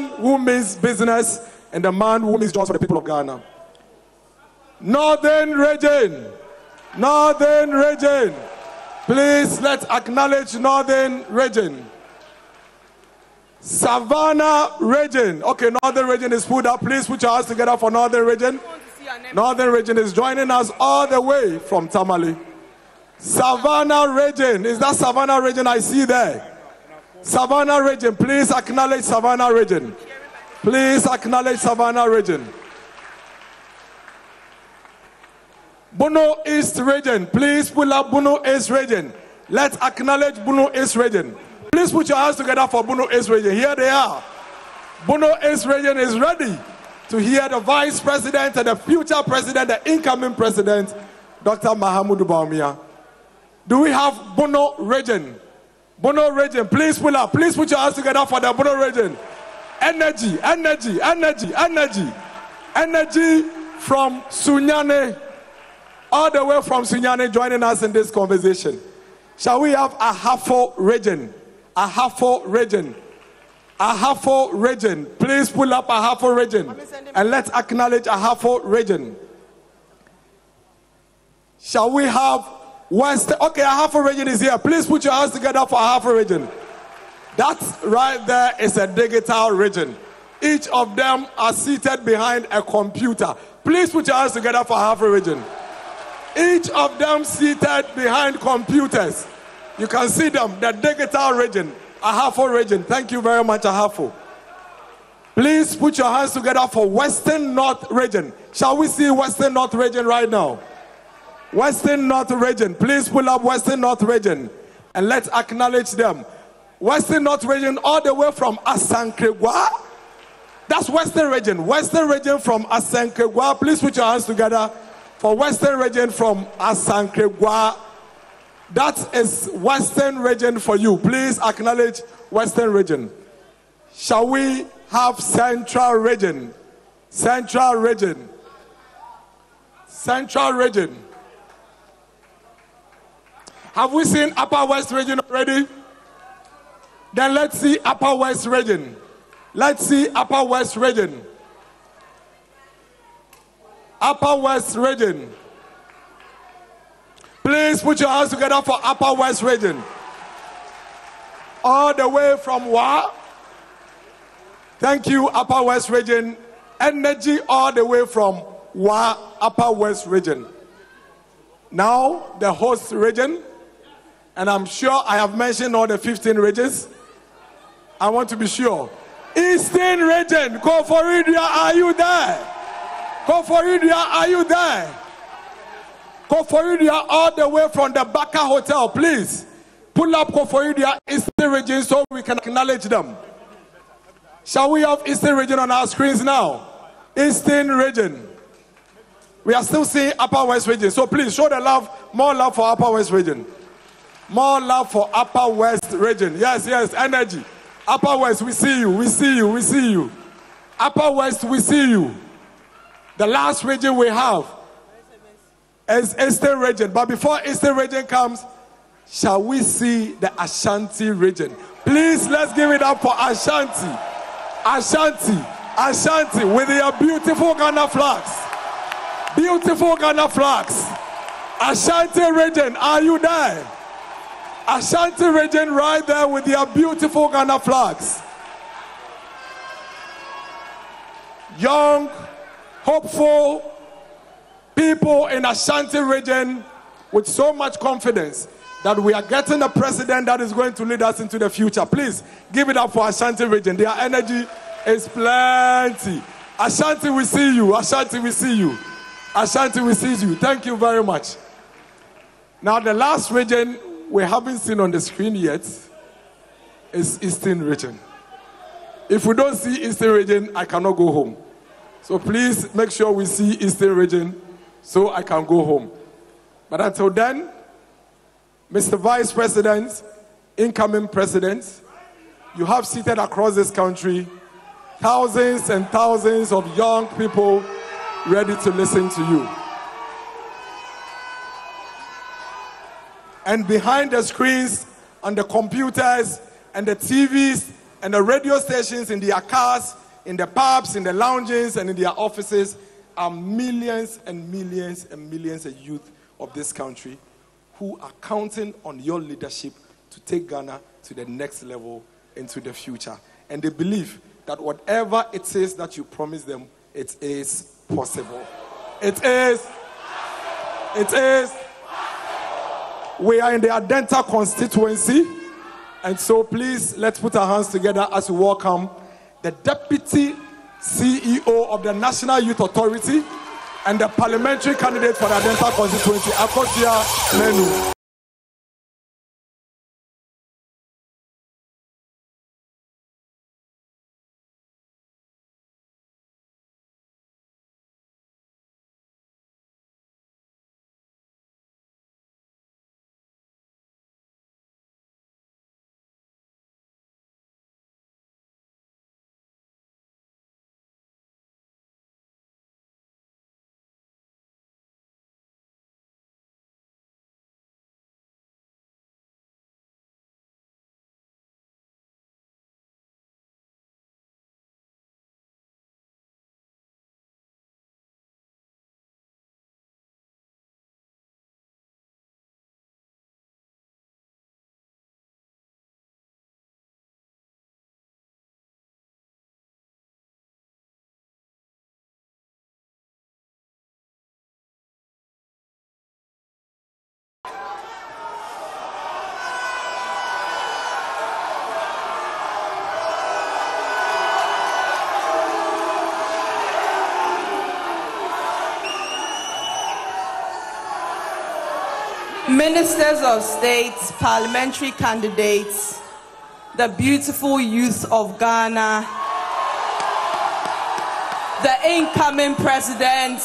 man who means business and the man who means jobs for the people of Ghana. Northern region. Northern region. Please let's acknowledge Northern region. Savannah region. Okay, Northern region is put up. Please put your hands together for Northern region. Northern region is joining us all the way from Tamale. Savannah region. Is that Savannah region I see there? Savannah region. Please acknowledge Savannah region. Please acknowledge Savannah region. Bono East region. Please pull up Bono East region. Let's acknowledge Bono East region. Please put your hands together for Bono East region. Here they are. Bono East region is ready to hear the vice president and the future president, the incoming president, Dr. Mahamudu Bawumia. Do we have Bono region? Bono region, please pull up. Please put your hands together for the Bono region. Energy, energy, energy, energy. Energy from Sunyani all the way from Sunyani joining us in this conversation. Shall we have a Ahafo region? A Ahafo region. A Ahafo region. Please pull up a Ahafo region and let's acknowledge a Ahafo region. Shall we have West? Okay, a Ahafo region is here. Please put your hands together for a Ahafo region. That right there is a digital region. Each of them are seated behind a computer. Please put your hands together for Ahafo region each of them seated behind computers. You can see them, the digital region, Ahafo region. Thank you very much, Ahafo. Please put your hands together for Western North region. Shall we see Western North region right now? Western North region. Please pull up Western North region and let's acknowledge them. Western North region, all the way from Asankragua. That's Western region. Western region from Asankragua. Please put your hands together for Western region from Asankragua. That is Western region for you. Please acknowledge Western region. Shall we have Central region? Central region. Central region. Have we seen Upper West region already? Then let's see Upper West region. Let's see Upper West region. Upper West region. Please put your hands together for Upper West region. All the way from Wa. Thank you, Upper West region. Energy all the way from Wa, Upper West region. Now, the host region. And I'm sure I have mentioned all the 15 regions. I want to be sure. Eastern region, Koforidua, are you there? Koforidua, are you there? Koforidua, all the way from the Baka Hotel, please. Pull up Koforidua Eastern region so we can acknowledge them. Shall we have Eastern region on our screens now? Eastern region. We are still seeing Upper West region. So please show the love, more love for Upper West region. More love for Upper West region. Yes, yes, energy. Upper West, we see you, we see you, we see you. Upper West, we see you. The last region we have is Eastern region. But before Eastern region comes, shall we see the Ashanti region? Please let's give it up for Ashanti. Ashanti. Ashanti with your beautiful Ghana flags. Beautiful Ghana flags. Ashanti region, are you there? Ashanti region right there with your beautiful Ghana flags. Young hopeful people in Ashanti region with so much confidence that we are getting a president that is going to lead us into the future. Please give it up for Ashanti region. Their energy is plenty. Ashanti, we see you. Ashanti, we see you. Ashanti, we see you. Thank you very much. Now, the last region we haven't seen on the screen yet is Eastern region. If we don't see Eastern region, I cannot go home. So please make sure we see Eastern region so I can go home. But until then, Mr. Vice President, incoming president, you have seated across this country thousands and thousands of young people ready to listen to you. And behind the screens, on the computers, and the TVs, and the radio stations in their cars, in the pubs, in the lounges, and in their offices are millions and millions and millions of youth of this country who are counting on your leadership to take Ghana to the next level into the future. And they believe that whatever it is that you promise them, it is possible. It is. It is. We are in the Adenta constituency. And so please, let's put our hands together as we welcome the Deputy CEO of the National Youth Authority and the parliamentary candidate for the Adenta constituency, Akosua Manu. Ministers of State, parliamentary candidates, the beautiful youth of Ghana, the incoming president,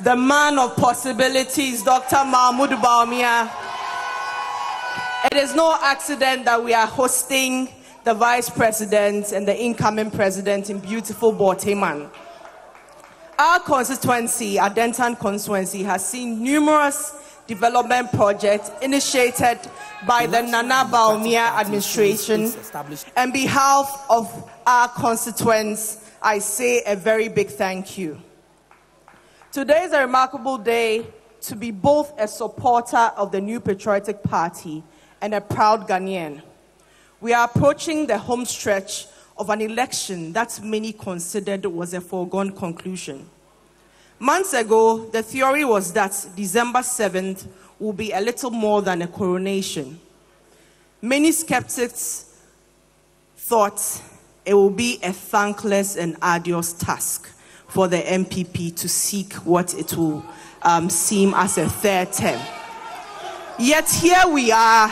the man of possibilities, Dr. Mahmoud Bawumia. It is no accident that we are hosting the vice president and the incoming president in beautiful Borteyman. Our constituency, our Adenta constituency, has seen numerous development project initiated by the Nana Bawumia administration. On behalf of our constituents, I say a very big thank you. Today is a remarkable day to be both a supporter of the New Patriotic Party and a proud Ghanaian. We are approaching the home stretch of an election that many considered was a foregone conclusion. Months ago, the theory was that December 7th will be a little more than a coronation. Many skeptics thought it will be a thankless and arduous task for the NPP to seek what it will um, seem as a third term. Yet here we are,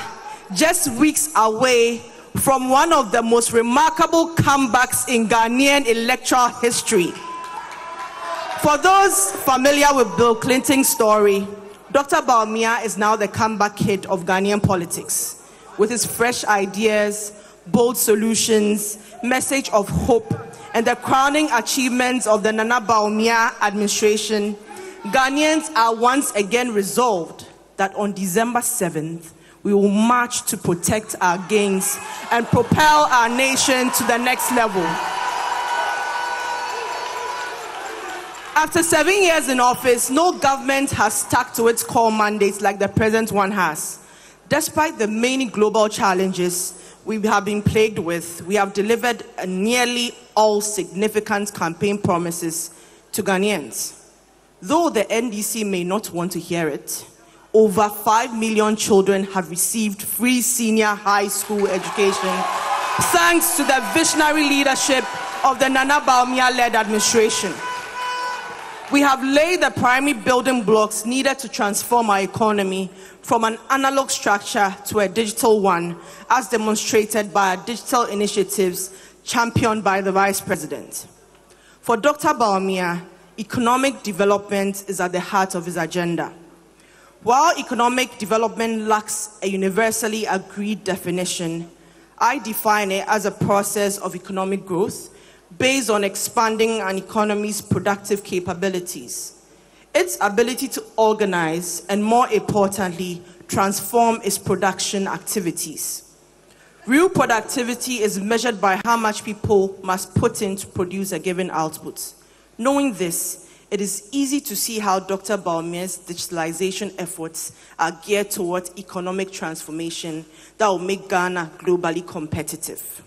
just weeks away from one of the most remarkable comebacks in Ghanaian electoral history. For those familiar with Bill Clinton's story, Dr. Bawumia is now the comeback kid of Ghanaian politics. With his fresh ideas, bold solutions, message of hope, and the crowning achievements of the Nana Bawumia administration, Ghanaians are once again resolved that on December 7th, we will march to protect our gains and propel our nation to the next level. After seven years in office, no government has stuck to its core mandates like the present one has. Despite the many global challenges we have been plagued with, we have delivered nearly all significant campaign promises to Ghanaians. Though the NDC may not want to hear it, over 5 million children have received free senior high school education thanks to the visionary leadership of the Nana Bawumia led administration. We have laid the primary building blocks needed to transform our economy from an analog structure to a digital one, as demonstrated by our digital initiatives championed by the Vice President. For Dr. Bawumia, economic development is at the heart of his agenda. While economic development lacks a universally agreed definition, I define it as a process of economic growth based on expanding an economy's productive capabilities, its ability to organize, and more importantly, transform its production activities. Real productivity is measured by how much people must put in to produce a given output. Knowing this, it is easy to see how Dr. Bawumia's digitalization efforts are geared towards economic transformation that will make Ghana globally competitive.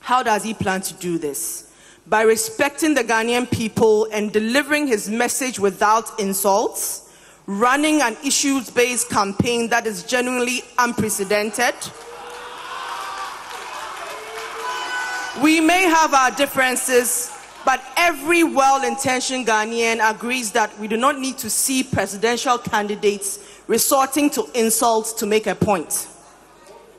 How does he plan to do this? By respecting the Ghanaian people and delivering his message without insults, running an issues based campaign that is genuinely unprecedented. We may have our differences, but every well intentioned Ghanaian agrees that we do not need to see presidential candidates resorting to insults to make a point.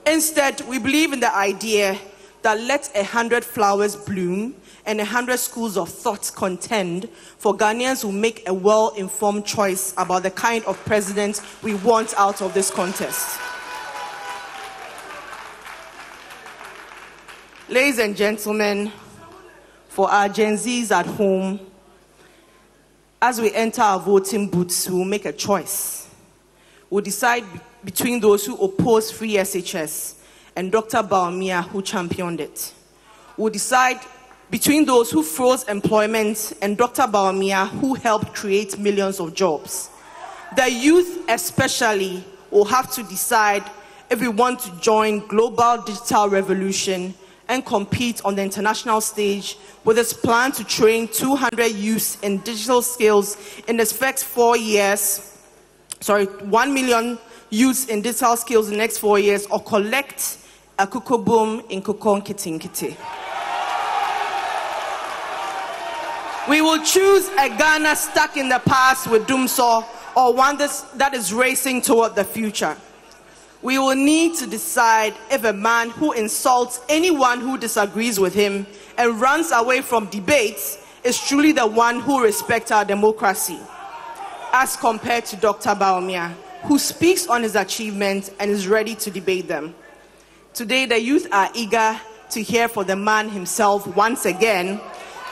Instead, we believe in the idea that let a hundred flowers bloom and a hundred schools of thought contend for Ghanaians who make a well informed choice about the kind of president we want out of this contest. Ladies and gentlemen, for our Gen Zs at home, as we enter our voting booths, we will make a choice. We'll decide between those who oppose free SHS and Dr. Bawumia, who championed it. We'll decide between those who froze employment and Dr. Bawumia, who helped create millions of jobs. The youth, especially, will have to decide if we want to join global digital revolution and compete on the international stage with its plan to train 200 youths in digital skills in the next four years. Sorry, 1 million youths in digital skills in the next four years, or collect a cocoa boom in Kokon. We will choose a Ghana stuck in the past with doomsaw or one that is racing toward the future. We will need to decide if a man who insults anyone who disagrees with him and runs away from debates is truly the one who respects our democracy, as compared to Dr. Bawumia, who speaks on his achievements and is ready to debate them. Today, the youth are eager to hear from the man himself once again.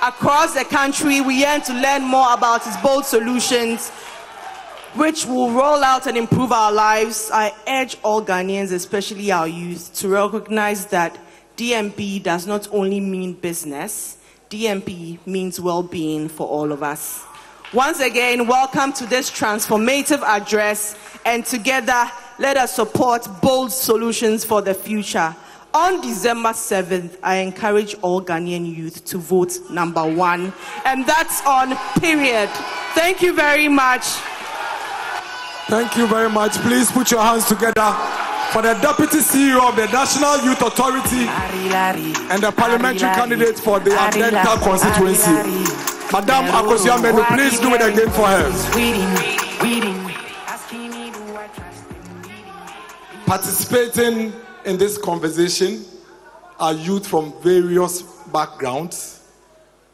Across the country, we yearn to learn more about his bold solutions, which will roll out and improve our lives. I urge all Ghanaians, especially our youth, to recognize that DMB does not only mean business, DMB means well being for all of us. Once again, welcome to this transformative address, and together, let us support bold solutions for the future. On December 7th, I encourage all Ghanaian youth to vote number one, and that's on period. Thank you very much. Thank you very much. Please put your hands together for the Deputy CEO of the National Youth Authority and the parliamentary candidate for the Adenta constituency. Madame Akosua Manu, please do it again for her. Participating in this conversation are youth from various backgrounds.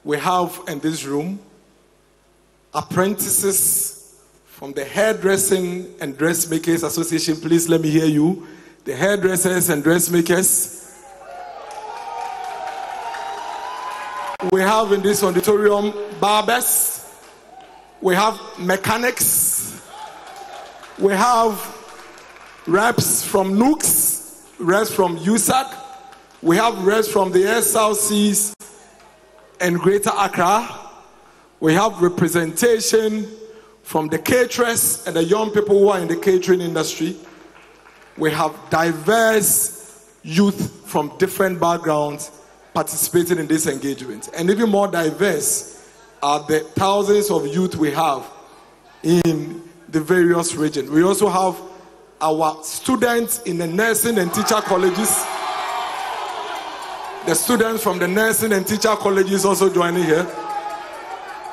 We have in this room apprentices from the Hairdressing and Dressmakers Association. Please let me hear you. The hairdressers and dressmakers. We have in this auditorium barbers. We have mechanics. We have reps from NUGS, reps from USAG. We have reps from the SLCs and Greater Accra. We have representation from the caterers and the young people who are in the catering industry. We have diverse youth from different backgrounds participating in this engagement. And even more diverse are the thousands of youth we have in the various regions. We also have our students in the nursing and teacher colleges. The students from the nursing and teacher colleges also joining here.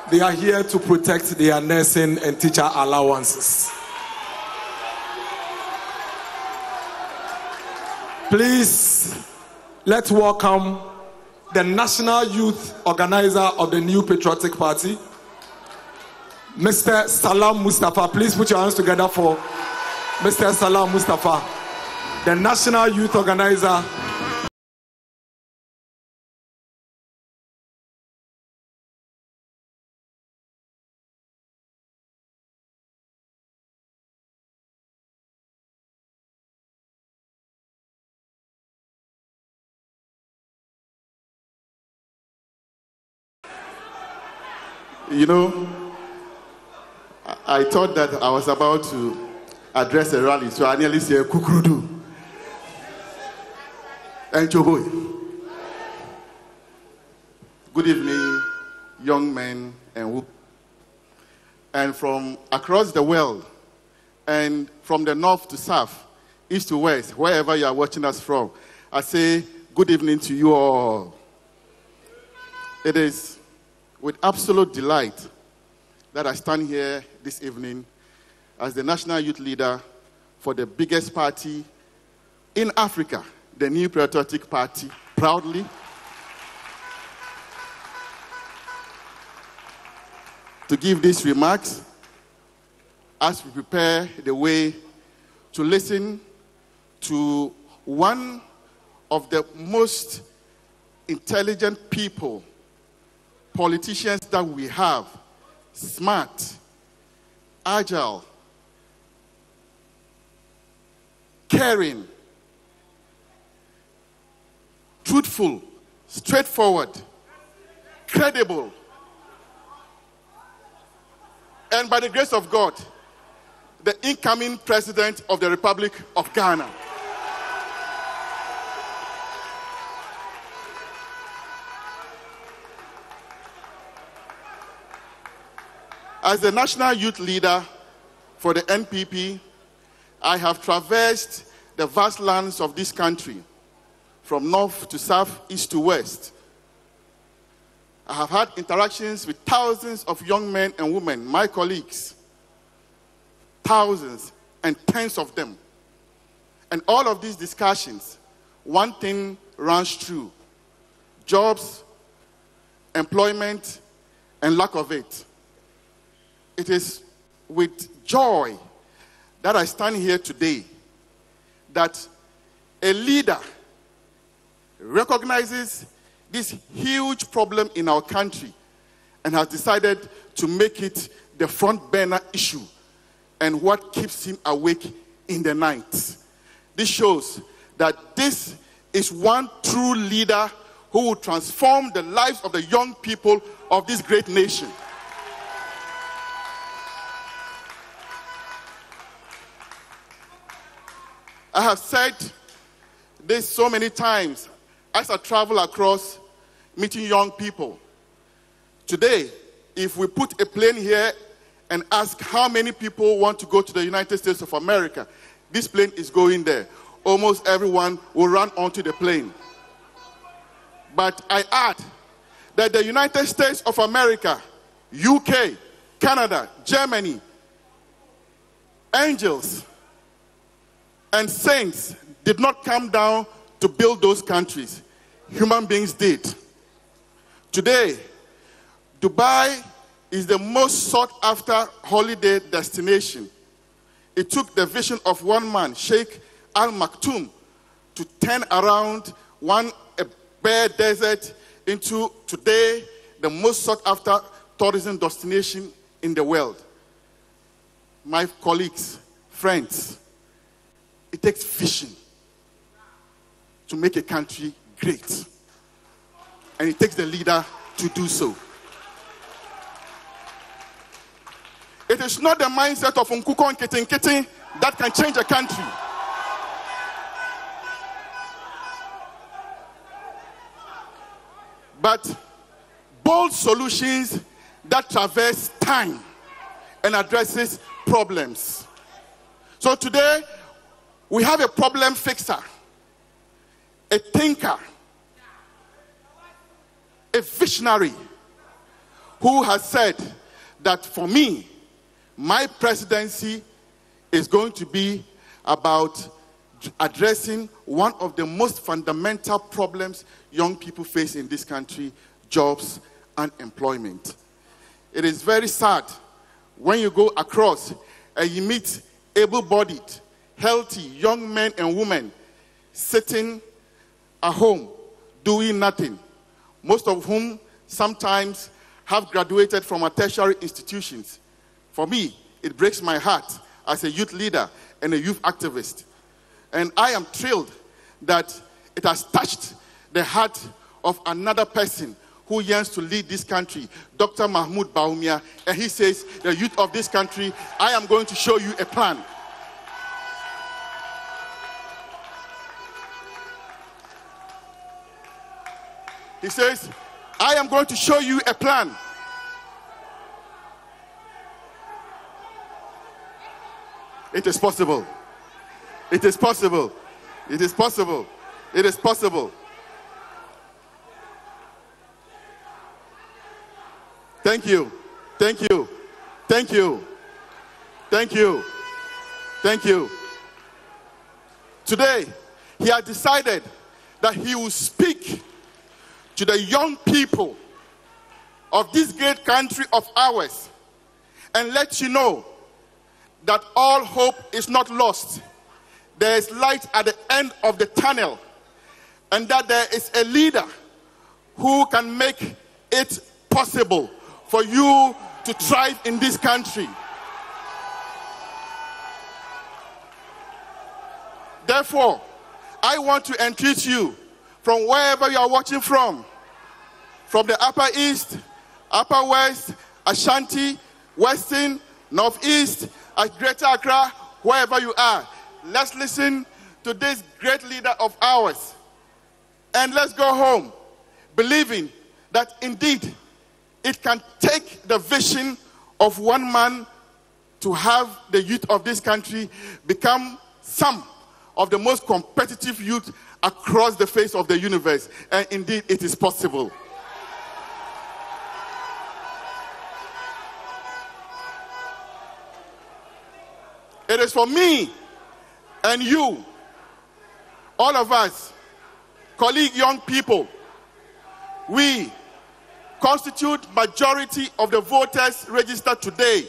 They are here to protect their nursing and teacher allowances. Please, let's welcome the National Youth Organizer of the New Patriotic Party, Mr. Salam Mustapha. Please put your hands together for Mr. Salam Mustapha, the National Youth Organizer You know, I, thought that I was about to address a rally, so I nearly said Kukurudu. And Choboy. Good evening, young men and women. And from across the world, and from the north to south, east to west, wherever you are watching us from, I say good evening to you all. It is with absolute delight that I stand here this evening as the national youth leader for the biggest party in Africa, the New Patriotic Party, proudly. to give these remarks as we prepare the way to listen to one of the most intelligent people, politicians that we have, smart, agile, caring, truthful, straightforward, credible and by the grace of God, the incoming president of the Republic of Ghana. As the national youth leader for the NPP, I have traversed the vast lands of this country from north to south, east to west I have had interactions with thousands of young men and women, my colleagues, thousands and tens of them. And all of these discussions, one thing runs true jobs, employment, and lack of it. It is with joy that I stand here today that a leader recognizes this huge problem in our country and has decided to make it the front burner issue and what keeps him awake in the night. This shows that this is one true leader who will transform the lives of the young people of this great nation. I have said this so many times as I travel across meeting young people. Today, if we put a plane here and ask how many people want to go to the United States of America, this plane is going there. Almost everyone will run onto the plane. But I add that the United States of America, UK, Canada, Germany, angels, and saints did not come down to build those countries. Human beings did. Today, Dubai is the most sought after holiday destination. It took the vision of one man, Sheikh Al Maktoum, to turn around one a bare desert into today the most sought after tourism destination in the world. My colleagues, friends, it takes vision to make a country great and it takes the leader to do so. It is not the mindset of Nkuko and Kitten that can change a country. But bold solutions that traverse time and addresses problems. So today we have a problem fixer, a thinker, a visionary who has said that for me, my presidency is going to be about addressing one of the most fundamental problems young people face in this country jobs and employment. It is very sad when you go across and you meet able bodied, healthy young men and women sitting at home doing nothing most of whom sometimes have graduated from our tertiary institutions. For me, it breaks my heart as a youth leader and a youth activist. And I am thrilled that it has touched the heart of another person who yearns to lead this country, Dr. Mahmoud Bawumia, and he says, The youth of this country, I am going to show you a plan. He says, I am going to show you a plan. It is possible. It is possible. It is possible. It is possible. Thank you. Thank you. Thank you. Thank you. Thank you. Today, he had decided that he will speak to the young people of this great country of ours and let you know that all hope is not lost. There is light at the end of the tunnel, and that there is a leader who can make it possible for you to thrive in this country. Therefore, I want to entreat you from wherever you are watching from, from the Upper East, Upper West, Ashanti, Western, Northeast, at Greater Accra, wherever you are, let's listen to this great leader of ours. And let's go home believing that indeed it can take the vision of one man to have the youth of this country become some of the most competitive youth across the face of the universe. And indeed, it is possible. It is for me and you, all of us, colleague young people, we constitute majority of the voters registered today.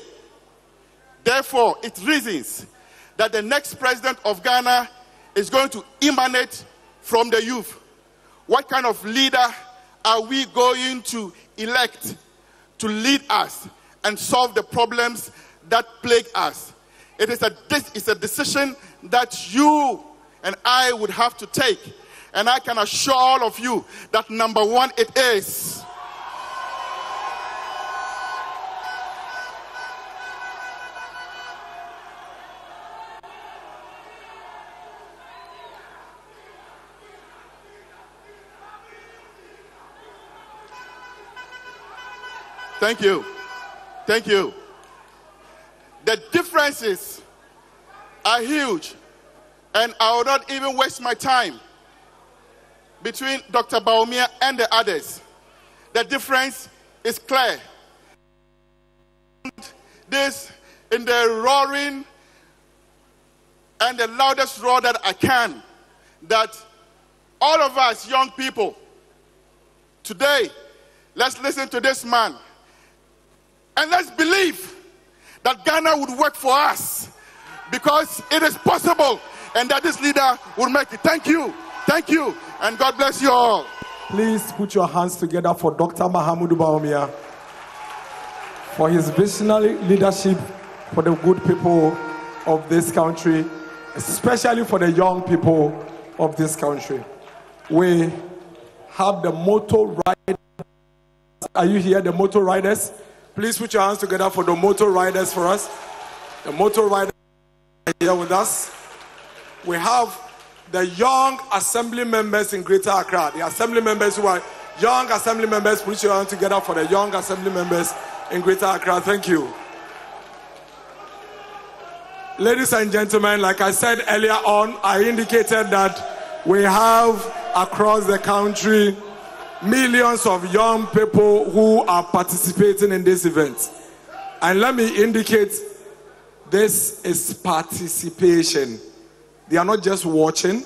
Therefore, it reasons that the next president of Ghana is going to emanate from the youth. What kind of leader are we going to elect to lead us and solve the problems that plague us? It is a, it's a decision that you and I would have to take. And I can assure all of you that number one, it is. Thank you. Thank you. The differences are huge, and I will not even waste my time between Dr. Bawumia and the others. The difference is clear. This in the roaring and the loudest roar that I can that all of us young people today let's listen to this man and let's believe that Ghana would work for us because it is possible and that this leader will make it. Thank you. Thank you. And God bless you all. Please put your hands together for Dr. Mahamudu Bawumia for his visionary leadership for the good people of this country, especially for the young people of this country. We have the motor riders. Are you here, the motor riders? Please put your hands together for the motor riders for us. The motor riders are here with us. We have the young assembly members in Greater Accra. The assembly members who are young assembly members, put your hands together for the young assembly members in Greater Accra. Thank you. Ladies and gentlemen, like I said earlier on, I indicated that we have across the country millions of young people who are participating in this event. And let me indicate this is participation. They are not just watching,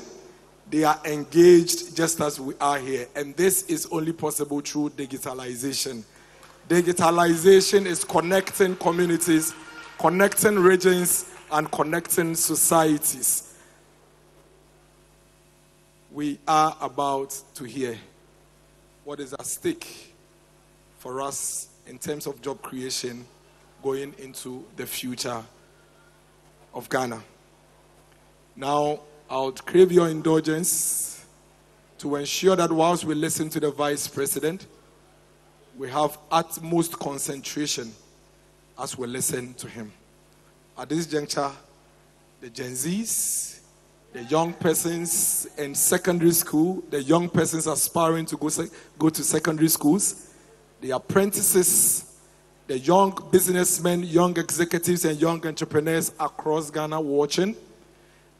they are engaged just as we are here. And this is only possible through digitalization. Digitalization is connecting communities, connecting regions, and connecting societies. We are about to hear what is at stake for us in terms of job creation going into the future of Ghana. Now, I'll crave your indulgence to ensure that whilst we listen to the Vice President, we have utmost concentration as we listen to him. At this juncture, the Gen Zs, the young persons in secondary school, the young persons aspiring to go, go to secondary schools, the apprentices, the young businessmen, young executives, and young entrepreneurs across Ghana watching,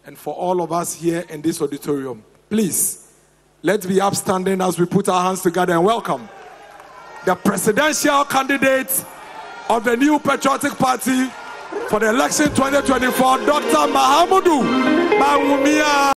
and for all of us here in this auditorium, please let's be upstanding as we put our hands together and welcome the presidential candidate of the new Patriotic Party for the election 2024, Dr. Mahamudu Baumia.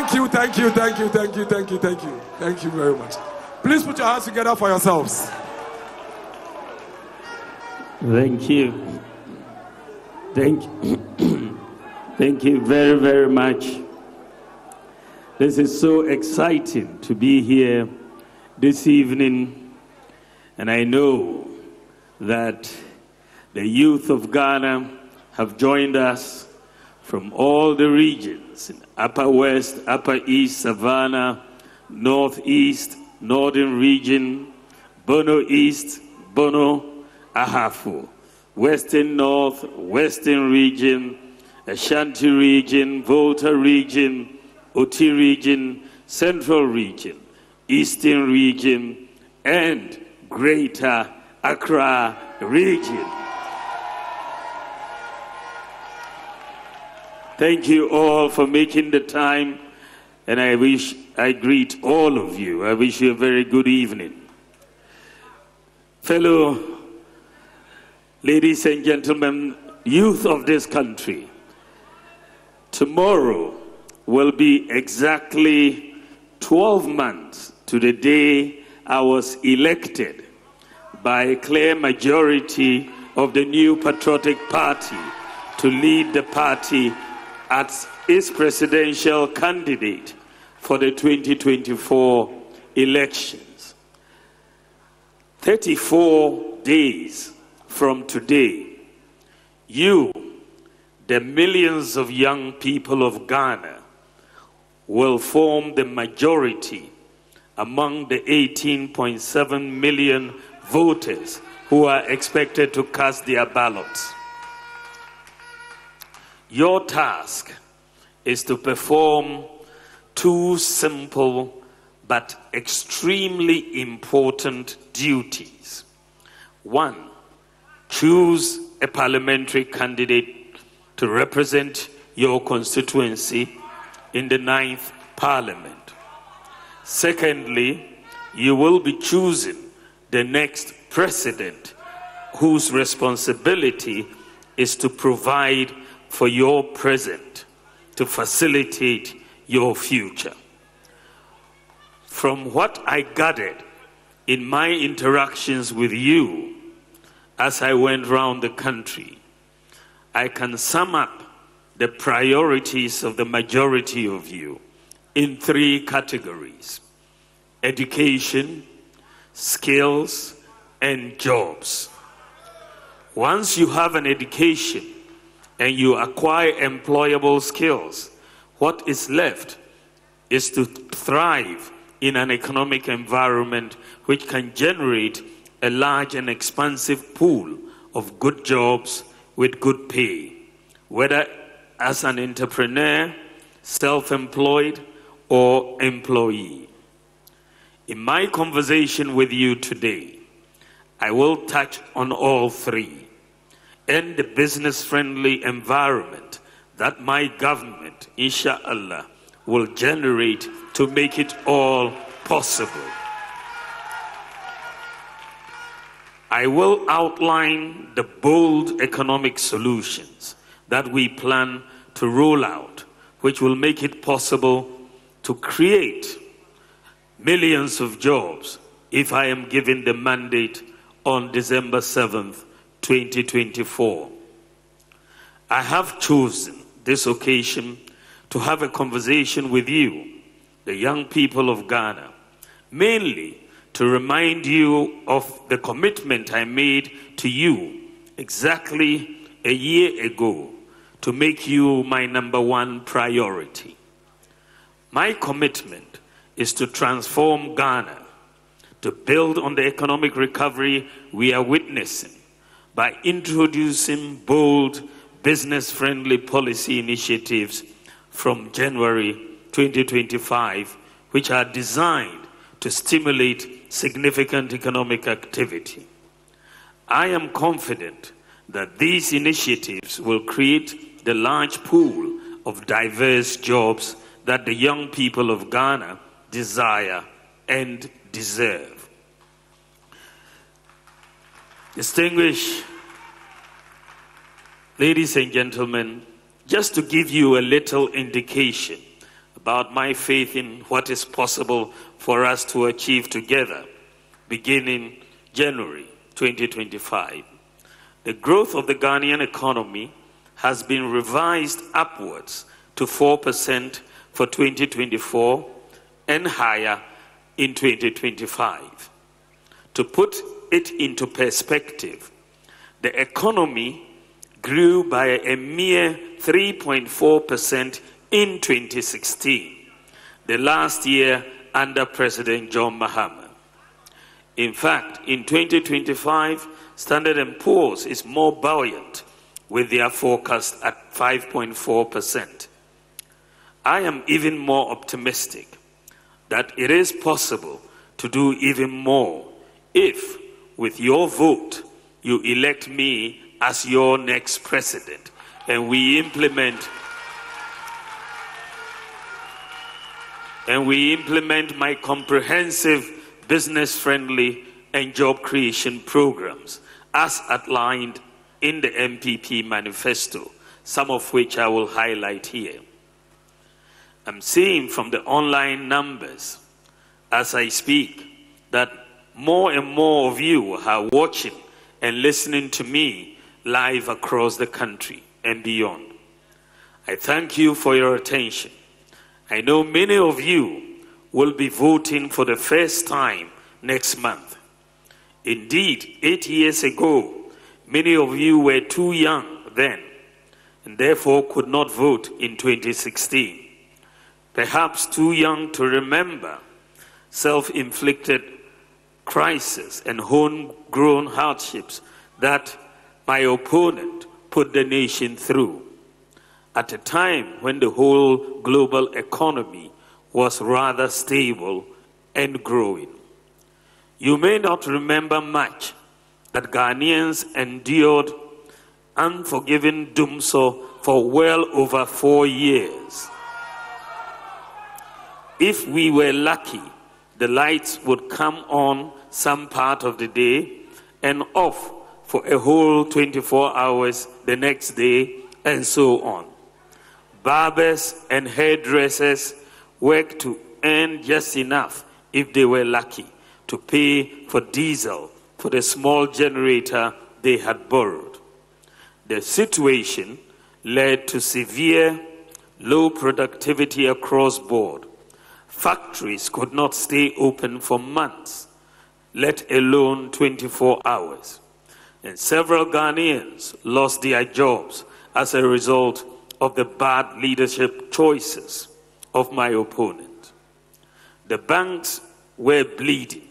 Thank you, thank you, thank you, thank you, thank you, thank you. Thank you very much. Please put your hands together for yourselves. Thank you. Thank you. thank you very, very much. This is so exciting to be here this evening. And I know that the youth of Ghana have joined us from all the regions Upper West, Upper East, Savannah, Northeast, Northern region, Bono East, Bono, Ahafo, Western North, Western region, Ashanti region, Volta region, Oti region, Central region, Eastern region, and Greater Accra region. Thank you all for making the time, and I wish I greet all of you. I wish you a very good evening. Fellow ladies and gentlemen, youth of this country, tomorrow will be exactly 12 months to the day I was elected by a clear majority of the new Patriotic Party to lead the party as its presidential candidate for the 2024 elections. 34 days from today, you, the millions of young people of Ghana, will form the majority among the 18.7 million voters who are expected to cast their ballots. Your task is to perform two simple but extremely important duties. One, choose a parliamentary candidate to represent your constituency in the ninth parliament. Secondly, you will be choosing the next president whose responsibility is to provide for your present to facilitate your future. From what I gathered in my interactions with you as I went around the country, I can sum up the priorities of the majority of you in three categories education, skills, and jobs. Once you have an education and you acquire employable skills, what is left is to thrive in an economic environment which can generate a large and expansive pool of good jobs with good pay, whether as an entrepreneur, self employed, or employee. In my conversation with you today, I will touch on all three and the business friendly environment that my government, inshallah, will generate to make it all possible. I will outline the bold economic solutions that we plan to roll out, which will make it possible to create millions of jobs if I am given the mandate on December 7th, 2024. I have chosen this occasion to have a conversation with you, the young people of Ghana, mainly to remind you of the commitment I made to you exactly a year ago to make you my number one priority. My commitment is to transform Ghana, to build on the economic recovery we are witnessing by introducing bold, business friendly policy initiatives from January 2025, which are designed to stimulate significant economic activity. I am confident that these initiatives will create the large pool of diverse jobs that the young people of Ghana desire and deserve. Distinguished ladies and gentlemen, just to give you a little indication about my faith in what is possible for us to achieve together beginning January 2025. The growth of the Ghanaian economy has been revised upwards to 4% for 2024 and higher in 2025. To put it into perspective, the economy grew by a mere 3.4% in 2016, the last year under President John Mahama. In fact, in 2025, Standard & Poor's is more buoyant with their forecast at 5.4%. I am even more optimistic that it is possible to do even more if, with your vote, you elect me as your next president and we implement and we implement my comprehensive business friendly and job creation programs as outlined in the NPP manifesto, some of which I will highlight here. I'm seeing from the online numbers as I speak that more and more of you are watching and listening to me live across the country and beyond. I thank you for your attention. I know many of you will be voting for the first time next month. Indeed, eight years ago, many of you were too young then and therefore could not vote in 2016. Perhaps too young to remember self inflicted crises and homegrown hardships that my opponent put the nation through at a time when the whole global economy was rather stable and growing. You may not remember much that Ghanaians endured unforgiving dumsor for well over four years. If we were lucky, the lights would come on some part of the day and off for a whole 24 hours the next day, and so on. Barbers and hairdressers worked to earn just enough, if they were lucky, to pay for diesel for the small generator they had borrowed. The situation led to severe low productivity across board. Factories could not stay open for months, let alone 24 hours. And several Ghanaians lost their jobs as a result of the bad leadership choices of my opponent. The banks were bleeding.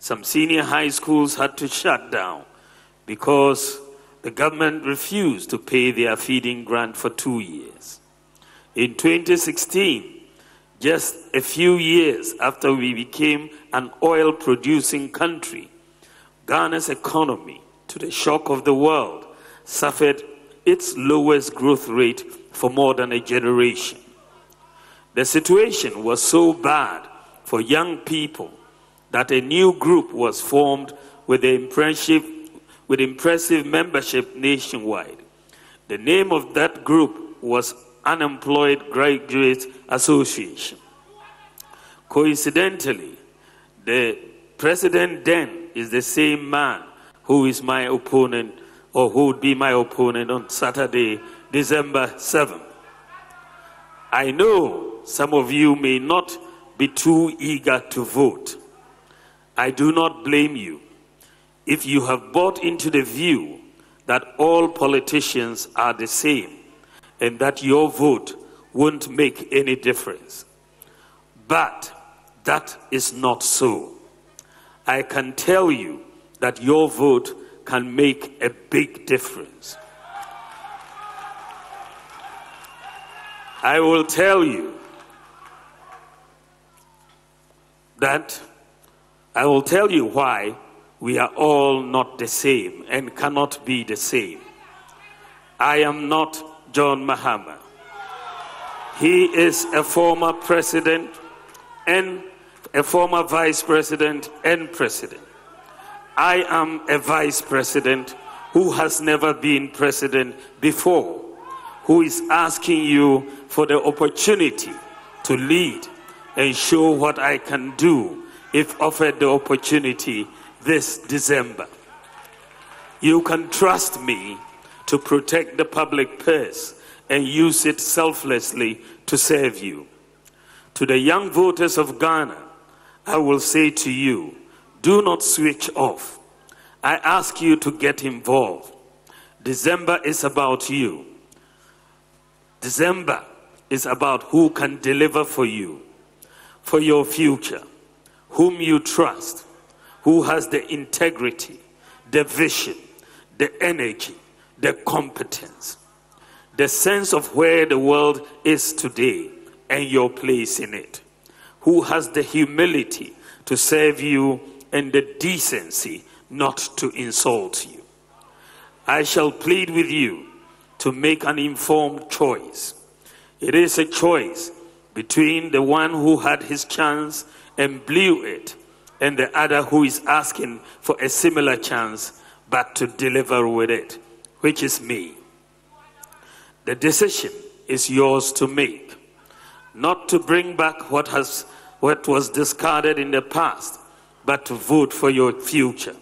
Some senior high schools had to shut down because the government refused to pay their feeding grant for two years. In 2016, just a few years after we became an oil producing country, Ghana's economy, to the shock of the world, suffered its lowest growth rate for more than a generation. The situation was so bad for young people that a new group was formed with impressive, with impressive membership nationwide. The name of that group was Unemployed Graduates Association. Coincidentally, the president then is the same man who is my opponent or who would be my opponent on Saturday, December 7th. I know some of you may not be too eager to vote. I do not blame you if you have bought into the view that all politicians are the same and that your vote won't make any difference. But that is not so. I can tell you that your vote can make a big difference. I will tell you that I will tell you why we are all not the same and cannot be the same. I am not John Mahama. He is a former president and a former vice president and president. I am a vice president who has never been president before, who is asking you for the opportunity to lead and show what I can do if offered the opportunity this December. You can trust me to protect the public purse and use it selflessly to serve you. To the young voters of Ghana, I will say to you, do not switch off. I ask you to get involved. December is about you. December is about who can deliver for you, for your future, whom you trust, who has the integrity, the vision, the energy, the competence, the sense of where the world is today and your place in it, who has the humility to serve you and the decency not to insult you. I shall plead with you to make an informed choice. It is a choice between the one who had his chance and blew it and the other who is asking for a similar chance but to deliver with it, which is me. The decision is yours to make, not to bring back what, has, what was discarded in the past, but to vote for your future.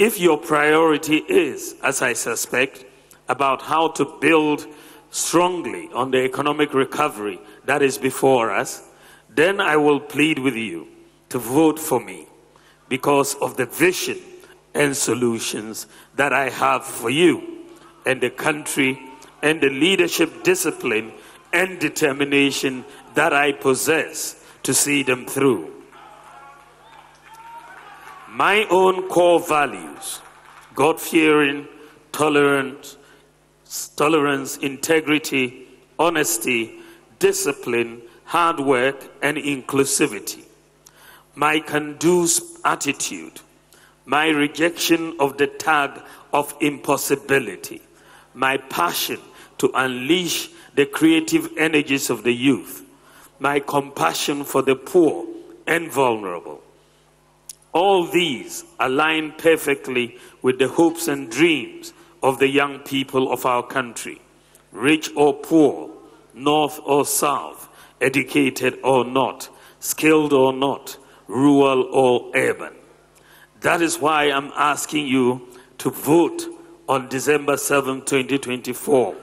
If your priority is, as I suspect, about how to build strongly on the economic recovery that is before us, then I will plead with you to vote for me because of the vision and solutions that I have for you and the country and the leadership discipline and determination that I possess to see them through. My own core values God fearing, tolerance, tolerance, integrity, honesty, discipline, hard work, and inclusivity my can do attitude, my rejection of the tag of impossibility, my passion to unleash the creative energies of the youth, my compassion for the poor and vulnerable. All these align perfectly with the hopes and dreams of the young people of our country, rich or poor, north or south, educated or not, skilled or not, rural or urban. That is why I'm asking you to vote on December 7, 2024.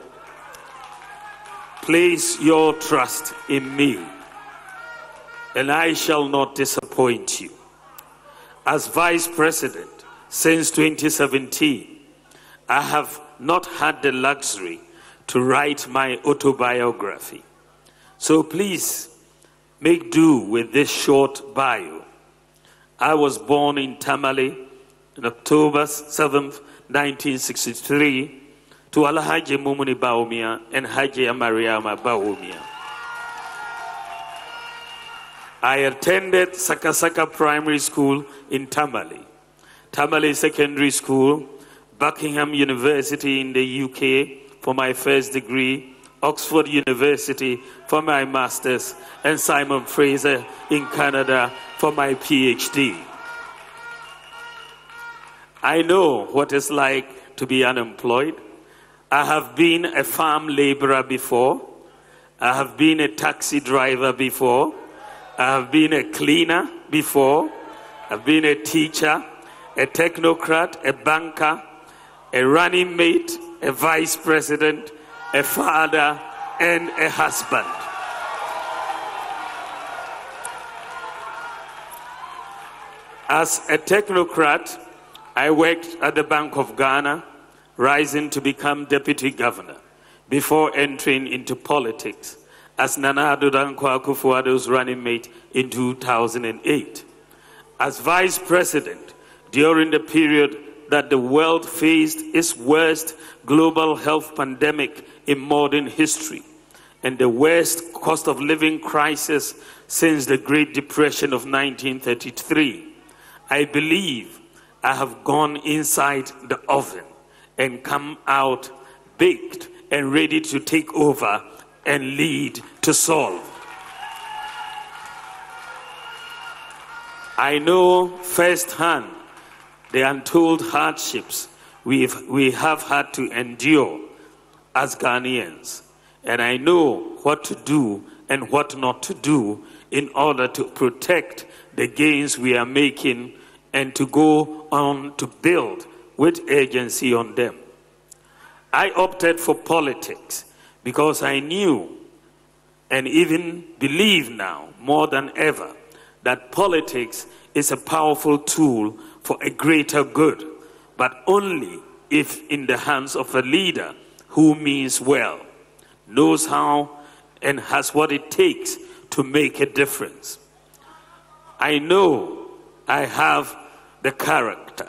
Place your trust in me, and I shall not disappoint you. As Vice President since 2017, I have not had the luxury to write my autobiography. So please make do with this short bio. I was born in Tamale on October 7th, 1963, to Alhaji Mumuni Bawumia and Haji Mariama Bawumia. I attended Sakasaka Primary School in Tamale, Tamale Secondary School, Buckingham University in the UK for my first degree, Oxford University for my master's, and Simon Fraser in Canada for my PhD. I know what it's like to be unemployed. I have been a farm laborer before. I have been a taxi driver before. I have been a cleaner before. I've been a teacher, a technocrat, a banker, a running mate, a vice president, a father, and a husband. As a technocrat, I worked at the Bank of Ghana, rising to become deputy governor before entering into politics as Nana Addo Dankwa Akufo-Addo's running mate in 2008. As vice president during the period that the world faced its worst global health pandemic in modern history and the worst cost of living crisis since the Great Depression of 1933. I believe I have gone inside the oven and come out baked and ready to take over and lead to solve. I know firsthand the untold hardships we've, we have had to endure as Ghanaians. And I know what to do and what not to do in order to protect the gains we are making and to go on to build with agency on them. I opted for politics because I knew and even believe now more than ever that politics is a powerful tool for a greater good, but only if in the hands of a leader who means well, knows how, and has what it takes to make a difference. I know I have the character,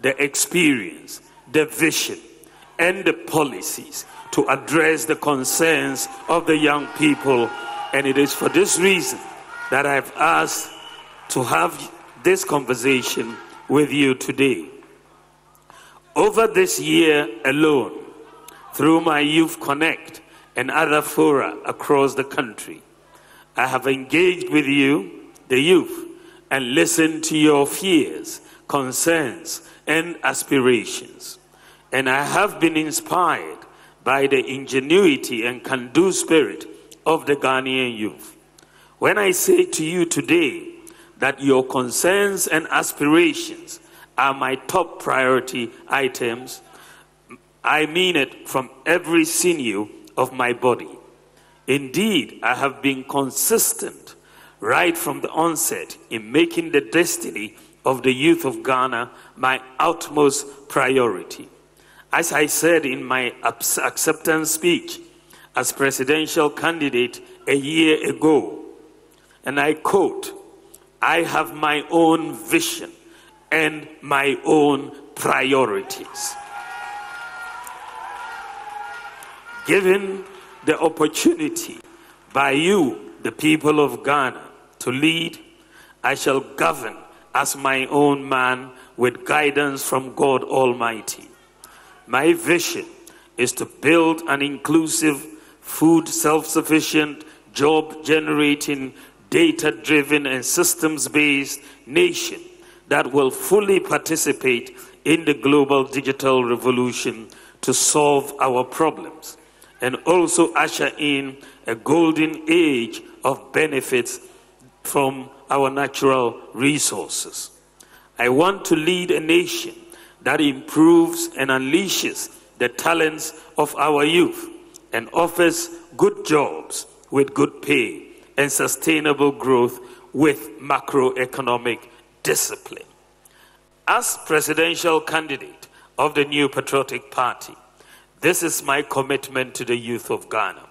the experience, the vision, and the policies to address the concerns of the young people. And it is for this reason that I've asked to have this conversation with you today. Over this year alone, through my Youth Connect and other fora across the country, I have engaged with you, the youth, and listen to your fears, concerns, and aspirations. And I have been inspired by the ingenuity and can do spirit of the Ghanaian youth. When I say to you today that your concerns and aspirations are my top priority items, I mean it from every sinew of my body. Indeed, I have been consistent right from the onset in making the destiny of the youth of Ghana my utmost priority. As I said in my acceptance speech as presidential candidate a year ago, and I quote, I have my own vision and my own priorities. Given the opportunity by you, the people of Ghana, to lead, I shall govern as my own man with guidance from God Almighty. My vision is to build an inclusive, food self sufficient, job generating, data driven, and systems based nation that will fully participate in the global digital revolution to solve our problems and also usher in a golden age of benefits from our natural resources. I want to lead a nation that improves and unleashes the talents of our youth and offers good jobs with good pay and sustainable growth with macroeconomic discipline. As presidential candidate of the New Patriotic Party, this is my commitment to the youth of Ghana.